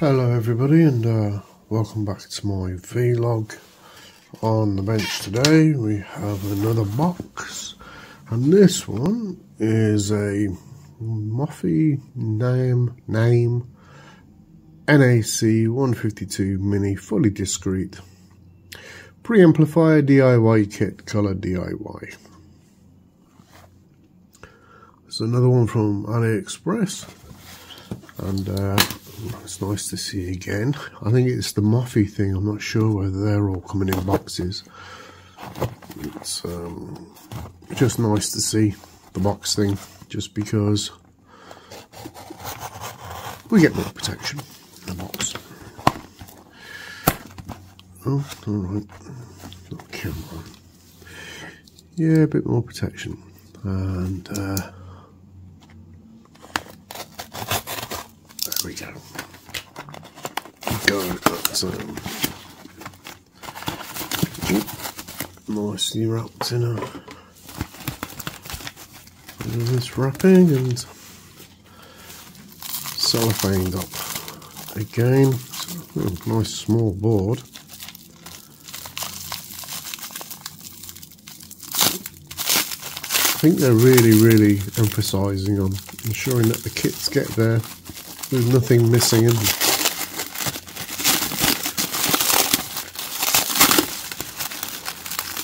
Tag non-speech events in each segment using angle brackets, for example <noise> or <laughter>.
Hello everybody and uh, welcome back to my vlog. On the bench today we have another box and this one is a MOFI Naim Naim NAC 152 mini fully discrete preamplifier DIY kit color DIY. it's another one from AliExpress and uh, it's nice to see again. I think it's the MOFI thing. I'm not sure whether they're all coming in boxes. It's um, just nice to see the box thing, just because we get more protection in the box. Oh, all right. Not camera. Yeah, a bit more protection, and. Uh, we go. Go at um, nicely wrapped in a this wrapping and cellophaned up again. So, nice small board. I think they're really, really emphasising on ensuring that the kits get there there's nothing missing in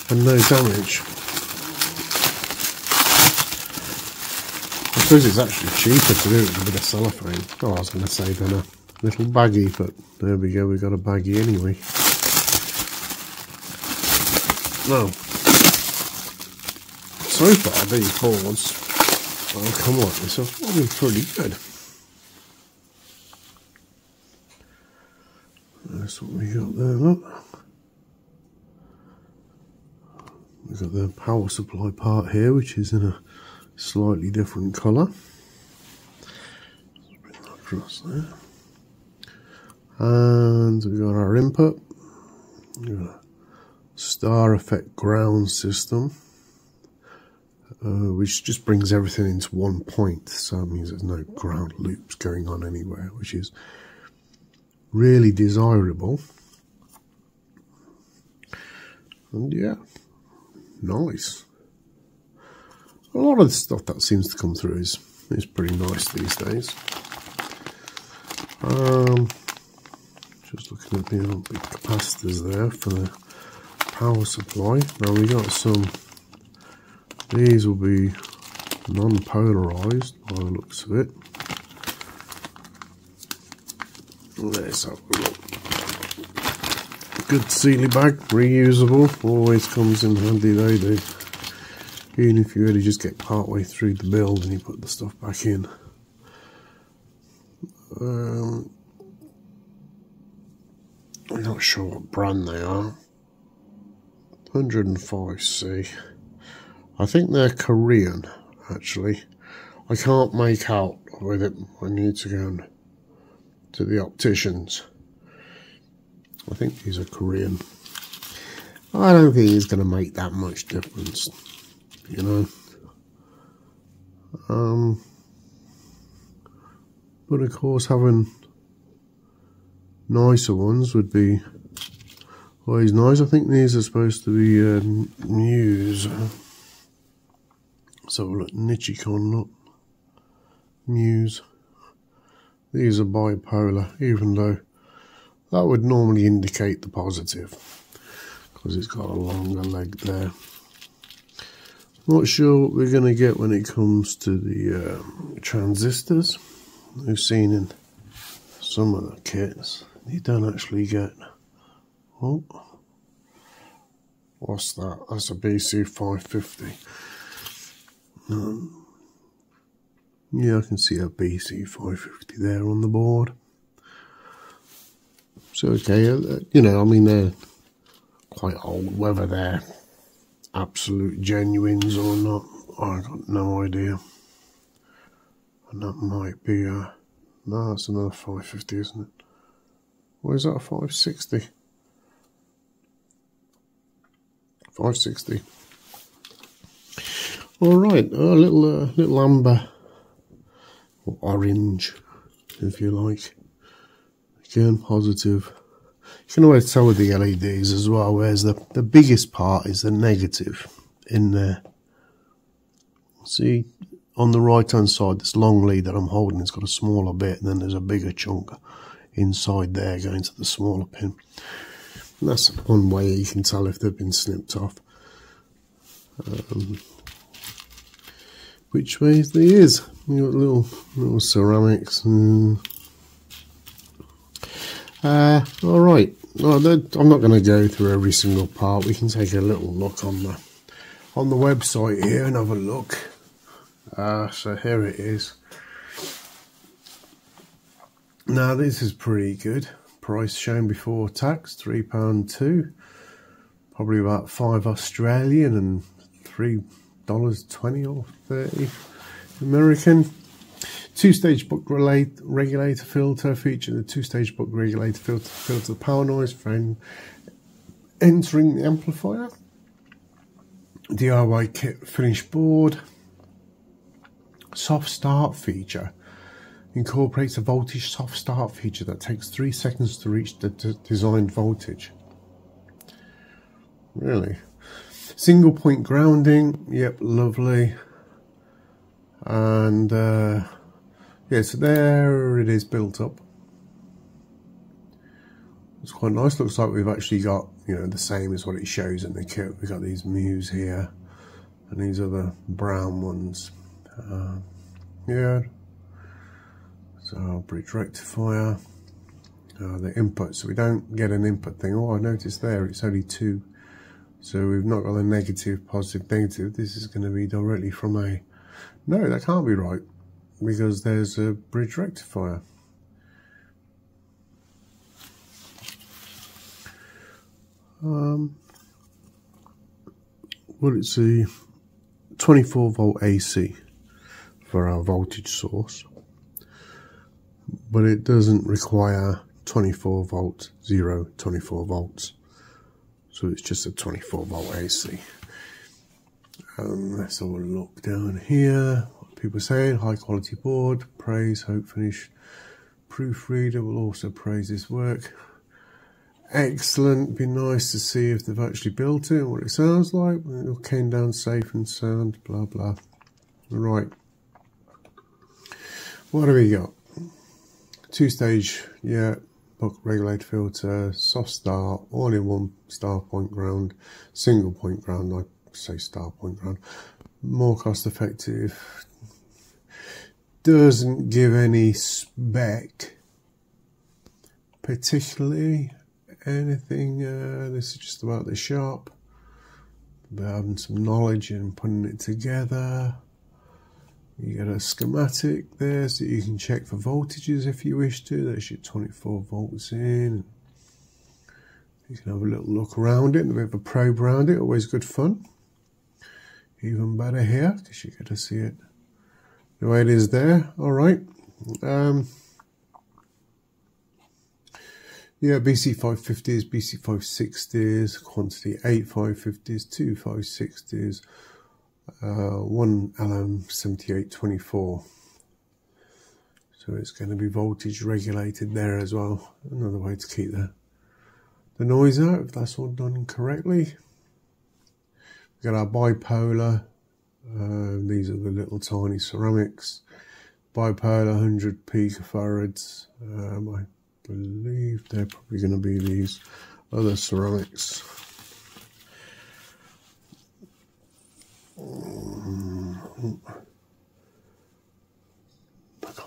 And no damage. I suppose it's actually cheaper to do it with a bit of cellophane. Oh, I was going to say then a little baggie, but there we go, we got a baggie anyway. No. So far, these boards, I'll come like this, have been pretty good. That's what we got there, look. We've got the power supply part here, which is in a slightly different colour. Bring that across there. And we've got our input. Got star effect ground system. Uh, which just brings everything into one point, so it means there's no ground loops going on anywhere, which is really desirable. And yeah, nice. A lot of the stuff that seems to come through is, is pretty nice these days. Um, just looking at the big capacitors there for the power supply. Now we got some, these will be non-polarized by the looks of it. Let's have a look. Good Sealy bag, reusable, always comes in handy they do. Even if you really just get part way through the build and you put the stuff back in. Um, I'm not sure what brand they are. 105C. I think they're Korean, actually. I can't make out with it. I need to go to the opticians. I think these are Korean. I don't think it's going to make that much difference, you know. Um, but of course, having nicer ones would be always nice. I think these are supposed to be uh, Muse. So look, Nichicon, look. Muse. These are bipolar, even though that would normally indicate the positive because it's got a longer leg there. Not sure what we're going to get when it comes to the uh, transistors. We've seen in some of the kits, you don't actually get. Oh, what's that? That's a BC550. Um, yeah, I can see a BC550 there on the board. So, okay, uh, you know, I mean, they're quite old. Whether they're absolute genuines or not, I've got no idea. And that might be a. No, that's another 550, isn't it? Or is that a 560? 560. All right, a little, uh, little amber or orange, if you like. Again, positive. You can always tell with the LEDs as well, whereas the, the biggest part is the negative in there. See, on the right hand side, this long lead that I'm holding, it's got a smaller bit, and then there's a bigger chunk inside there going to the smaller pin. And that's one way you can tell if they've been snipped off. Um, which ways there is. You got little little ceramics and uh, all right. Well, I'm not going to go through every single part. We can take a little look on the on the website here and have a look. Uh, so here it is. Now this is pretty good. Price shown before tax, three pound two. Probably about five Australian and three dollars twenty or thirty American. Two-stage buck regulator filter featuring a two-stage buck regulator filter filter the power noise from entering the amplifier. DIY kit finished board. Soft start feature incorporates a voltage soft start feature that takes three seconds to reach the designed voltage. Really? Single point grounding, yep, lovely. And uh, yeah, so there it is built up. It's quite nice. Looks like we've actually got, you know, the same as what it shows in the kit. We've got these Muse here and these other brown ones. Uh, yeah. So bridge rectifier. Uh, the input, so we don't get an input thing. Oh, I noticed there it's only two. So we've not got a negative, positive, negative. This is going to be directly from a... No, that can't be right because there's a bridge rectifier. Um, well, it's a 24 volt AC for our voltage source, but it doesn't require 24 volt, 0, 24 volts. So it's just a 24 volt AC. Um, let's have a look down here. People saying, high quality board, praise, hope finish. Proofreader will also praise this work. Excellent, be nice to see if they've actually built it and what it sounds like. It came down safe and sound, blah blah. Right. What have we got? Two stage, yeah, buck regulator filter, soft start, all in one star point ground, single point ground, I say star point ground. More cost effective. Doesn't give any spec particularly anything. Uh, this is just about the shop, about having some knowledge and putting it together. You get a schematic there so you can check for voltages if you wish to. There's your 24 volts in. You can have a little look around it, a bit of a probe around it, always good fun. Even better here because you get to see it the way it is there. All right. Um, yeah, BC550s, BC560s, quantity 8 550s, 2 560s, uh, one LM7824. So it's going to be voltage regulated there as well. Another way to keep the, the noise out if that's all done correctly. We've got our bipolar. Uh, these are the little tiny ceramics. Bipolar 100 picofarads. Um, I believe they're probably going to be these other ceramics. I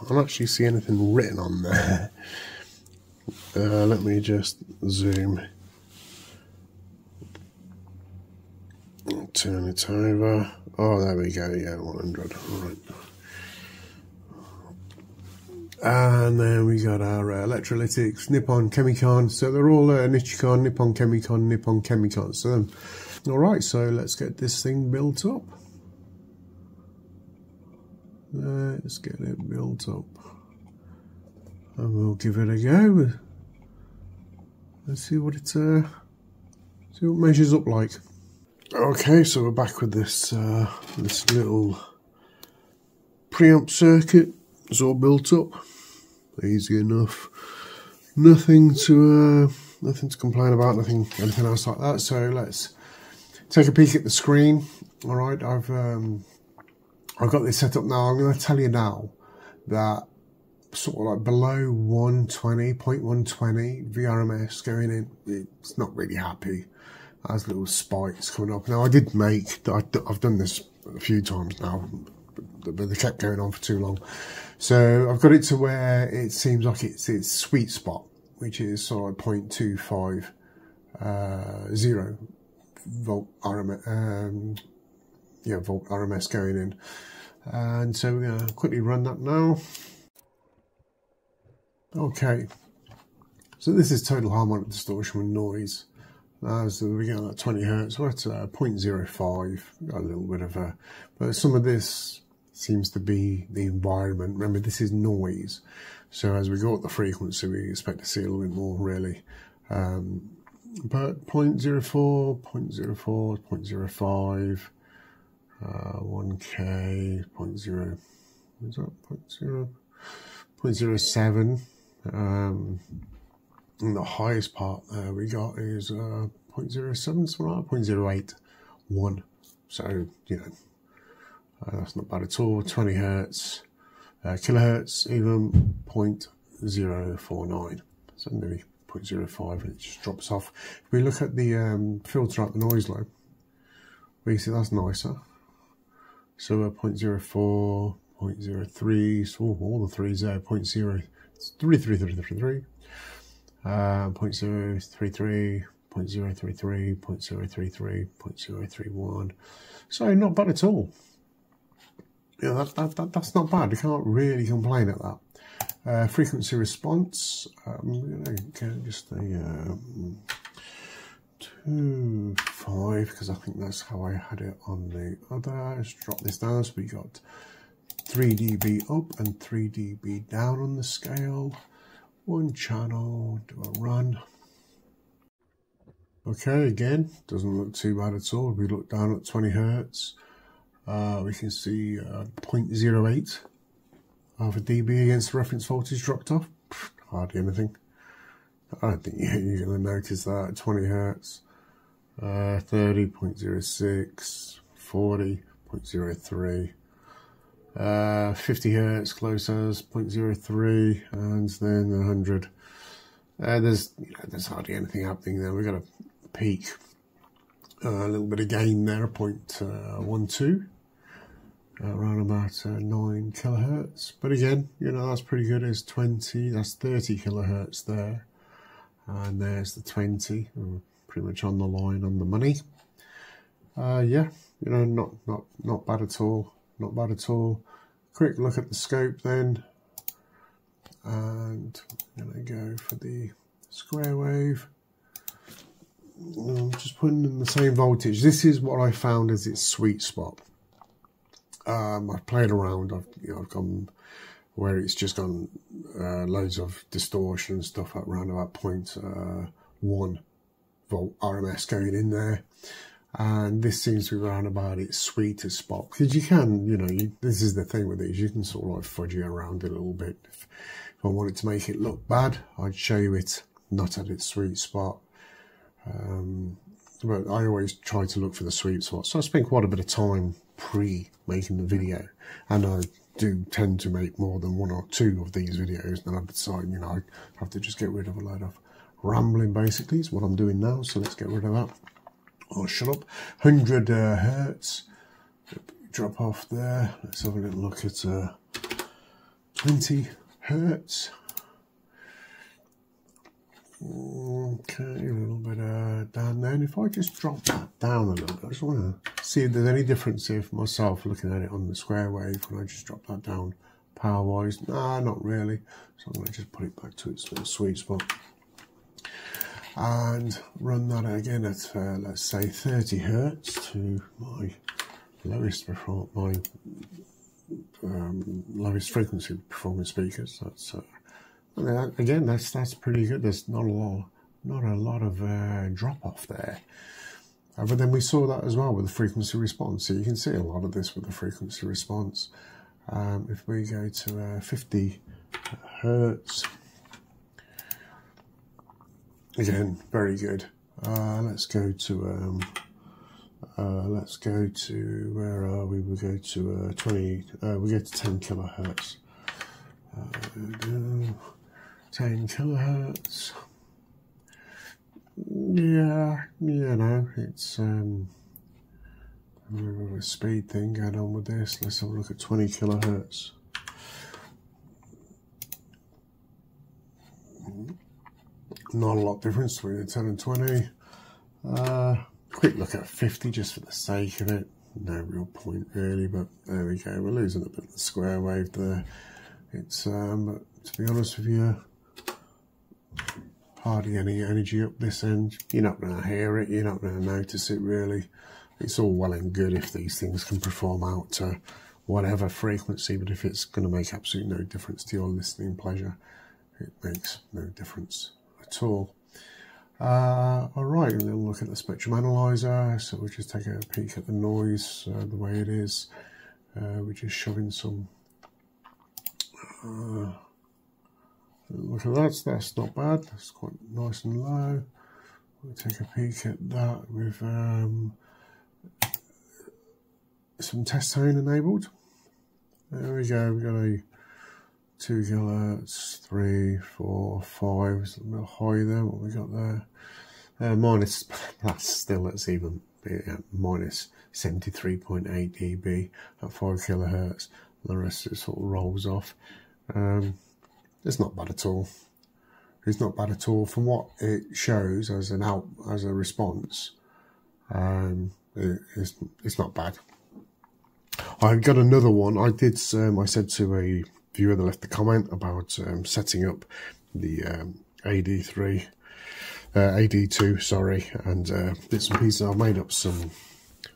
can't actually see anything written on there. Uh, let me just zoom. Turn it over. Oh, there we go. Yeah, 100. All right. And then we got our uh, electrolytics, Nippon Chemicon. So they're all uh, Nichicon, Nippon Chemicon, Nippon Chemicon. So all right, so let's get this thing built up. Let's get it built up. And we'll give it a go. Let's see what it's uh see what measures up like. Okay, so we're back with this uh this little preamp circuit. It's all built up. Easy enough. nothing to uh, nothing to complain about, nothing anything else like that. So let's take a peek at the screen. All right, I've um, I've got this set up now. I'm going to tell you now that sort of like below 120, 0.120 VRMS going in, it's not really happy. Has little spikes coming up. Now I did make, I've done this a few times now, but they kept going on for too long. So I've got it to where it seems like it's its sweet spot, which is sort of 0.25 uh, zero volt RMS, um, yeah, volt RMS going in. And so we're going to quickly run that now. Okay, so this is total harmonic distortion with noise. As we get at 20 hertz, we're at uh, 0.05, got a little bit of a, but some of this seems to be the environment. Remember, this is noise. So as we go up the frequency, we expect to see a little bit more, really. Um, but 0.04, 0.04, 0.05, uh, 1K, 0.0, is that 0.0, 0.07. Um, and the highest part uh, we got is uh, 0.07, so like 0.081. So, you know, uh, that's not bad at all. 20 hertz, uh, kilohertz, even 0.049. So maybe 0.05 and it just drops off. If we look at the um, filter at the noise low, we see that's nicer. So uh, we're 0.04, 0.03, so all the threes there, 0.0, 0.03333 uh, 0.033, 0.033, 0.033, 0.031. So not bad at all. Yeah, that, that, that, that's not bad. You can't really complain at that. Uh, frequency response, um, just the um, 2, 5, because I think that's how I had it on the other. Let's drop this down. So we got 3 dB up and 3 dB down on the scale. One channel, do a run. Okay, again, doesn't look too bad at all. We look down at 20 hertz. Uh, we can see uh, 0.08 of a dB against the reference voltage dropped off. hardly anything. I don't think <laughs> you're going to notice that. 20 hertz, uh, 30.06, 40.03, uh, 50 hertz close as 0.03, and then 100. Uh, there's you know, there's hardly anything happening there. We've got a peak, uh, a little bit of gain there, 0.12 around about uh, 9 kilohertz. But again, you know, that's pretty good. It's 20, that's 30 kilohertz there. And there's the 20, pretty much on the line on the money. Uh, yeah, you know, not, not, not bad at all. Not bad at all. Quick look at the scope then. And I'm going to go for the square wave. I'm just putting in the same voltage. This is what I found as its sweet spot um, I've played around. I've you know, I've gone where it's just gone uh, loads of distortion and stuff at around about point uh, one volt RMS going in there. And this seems to be around about its sweetest spot because you can, you know, you, this is the thing with these, you can sort of like fudge it around a little bit. If, if I wanted to make it look bad, I'd show you it not at its sweet spot. Um, but I always try to look for the sweet spot. So I spend quite a bit of time pre making the video and I do tend to make more than one or two of these videos then I decide you know I have to just get rid of a load of rambling basically is what I'm doing now so let's get rid of that oh shut up 100 uh, hertz drop off there let's have a little look at uh, 20 hertz Okay, a little bit uh, down there. And if I just drop that down a little bit, I just want to see if there's any difference here for myself looking at it on the square wave when I just drop that down power-wise. Nah, not really. So I'm going to just put it back to its little sweet spot. And run that again at, uh, let's say, 30 hertz to my lowest, my um, lowest frequency performance speakers. That's uh, again, that's that's pretty good. There's not a lot, not a lot of uh, drop off there. Uh, but then we saw that as well with the frequency response. So you can see a lot of this with the frequency response. Um, if we go to uh, 50 hertz, again, very good. Uh, let's go to, um, uh, let's go to, where are we? We go to uh, 20, uh, we go to 10 kilohertz. Uh, 10 kilohertz. Yeah, you know, it's um, a speed thing going on with this. Let's have a look at 20 kilohertz. Not a lot difference between the 10 and 20. Uh, quick look at 50 just for the sake of it. No real point really, but there we go. We're losing a bit of the square wave there. It's, um, to be honest with you, hardly any energy up this end. You're not going to hear it, you're not going to notice it really. It's all well and good if these things can perform out to whatever frequency, but if it's going to make absolutely no difference to your listening pleasure, it makes no difference Uh, all right, a little look at the spectrum analyzer. So we'll just take a peek at the noise, uh, the way it is. Uh, we're just shoving some. Uh, look at that, that's not bad. That's quite nice and low. We'll take a peek at that with um, some test tone enabled. There we go, we've got a two kilohertz, three, four, five, a little high there, what we got there. Uh, minus, <laughs> that's still, that's even, yeah, minus 73.8 dB at five kilohertz. The rest it sort of rolls off. Um, it's not bad at all. It's not bad at all from what it shows as an out as a response. Um, it, it's it's not bad. I've got another one. I did. Um, I said to a viewer that left the comment about um, setting up the um, AD3, uh, AD2, sorry, and uh, bits and pieces. I've made up some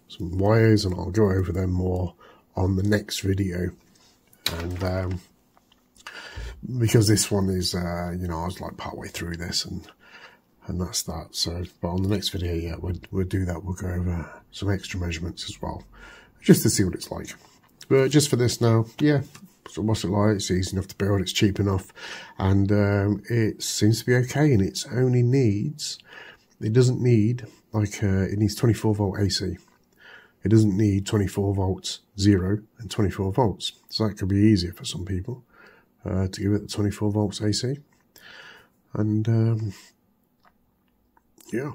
some wires, and I'll go over them more on the next video. And um, because this one is, uh, you know, I was like partway through this, and and that's that. So, but on the next video, yeah, we'll we'll do that. We'll go over some extra measurements as well, just to see what it's like. But just for this now, yeah, so what's it like? It's easy enough to build, it's cheap enough, and um, it seems to be okay. And it only needs, it doesn't need like uh, it needs 24 volt AC. It doesn't need 24 volts zero and 24 volts. So that could be easier for some people uh, to give it the 24 volts AC. And um, yeah,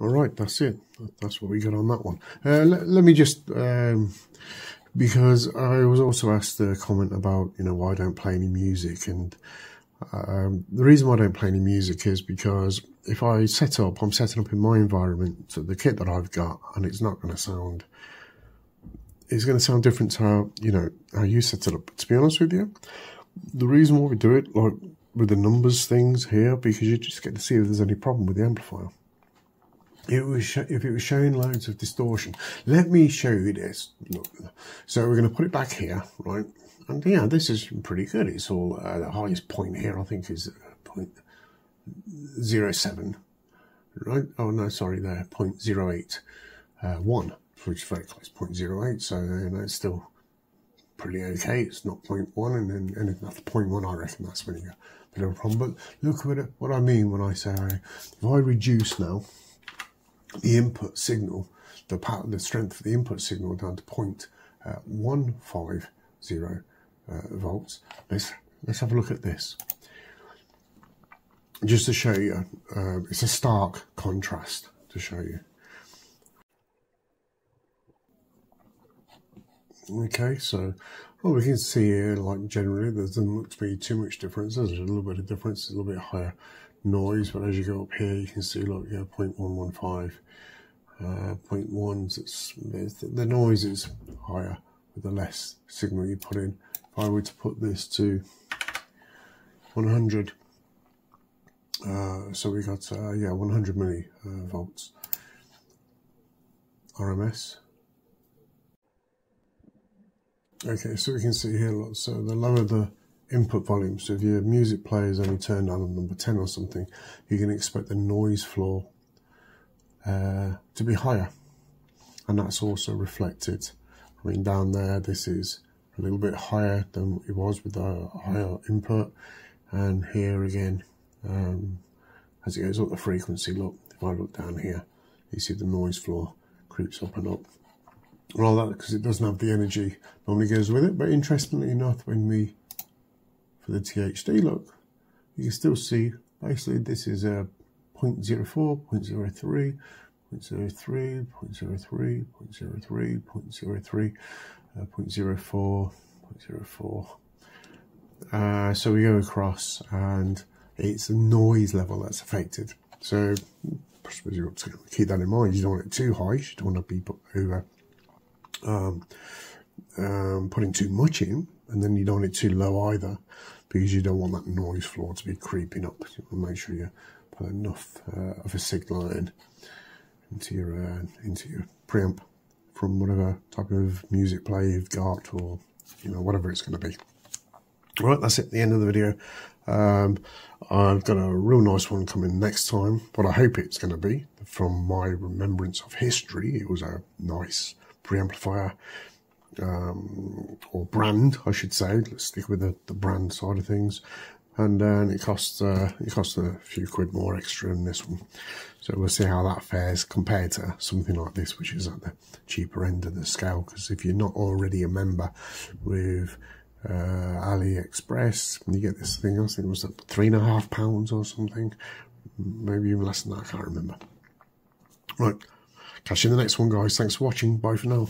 all right, that's it. That's what we got on that one. Uh, let, let, me just um, because I was also asked a comment about, you know, why I don't play any music. And um, the reason why I don't play any music is because if I set up, I'm setting up in my environment, so the kit that I've got, and it's not going to sound, it's going to sound different to how, you know, how you set it up. But to be honest with you, the reason why we do it, like with the numbers things here, because you just get to see if there's any problem with the amplifier it was if it was showing loads of distortion. Let me show you this. Look, so we're going to put it back here, right? And yeah, this is pretty good. It's all uh, the highest point here, I think, is point zero seven, right? Oh no, sorry, there point zero eight uh, one, which is very close, point zero eight. So you know, it's still pretty okay. It's not point one, and then and that's point one, I reckon that's when you got a bit of a problem. But look what what I mean when I say if I reduce now the input signal, the power, the strength of the input signal down to uh, 150 uh, volts. Let's let's have a look at this. Just to show you, uh, it's a stark contrast to show you. Okay, so well, we can see here, like generally, there doesn't look to be too much difference. There's a little bit of difference, a little bit higher noise, but as you go up here, you can see, look, yeah, 0.115 uh, 0.1s, it's, the noise is higher with the less signal you put in. If I were to put this to 100, uh, so we got, uh, yeah, 100 millivolts RMS. Okay, so we can see here, so the lower the input volume, so if your music player is only turned on number 10 or something, you can expect the noise floor uh, to be higher. And that's also reflected. I mean, down there, this is a little bit higher than it was with the higher input. And here again, um, as it goes up the frequency, look, if I look down here, you see the noise floor creeps up and up. All that because it doesn't have the energy normally goes with it. But interestingly enough, when we, for the THD look, you can still see basically this is a 0.04, 0.03, 0.03, 0.03, 0.03, 0.03, uh, 0.04, 0.04. Uh, so we go across and it's the noise level that's affected. So I suppose you've got to keep that in mind. You don't want it too high. You don't want to be over um, um, putting too much in, and then you don't want it too low either, because you don't want that noise floor to be creeping up. You want to make sure you put enough uh, of a signal in into your uh, into your preamp from whatever type of music play you've got, or you know whatever it's going to be. All right, that's it. The end of the video. Um, I've got a real nice one coming next time. What I hope it's going to be, from my remembrance of history, it was a nice preamplifier um, or brand, I should say. Let's stick with the, the brand side of things. And it costs uh, it costs a few quid more extra than this one. So we'll see how that fares compared to something like this, which is at the cheaper end of the scale. Because if you're not already a member with uh, AliExpress, you get this thing. I think it was three and a half pounds or something, maybe even less than that. I can't remember. Right, catch you in the next one, guys. Thanks for watching. Bye for now.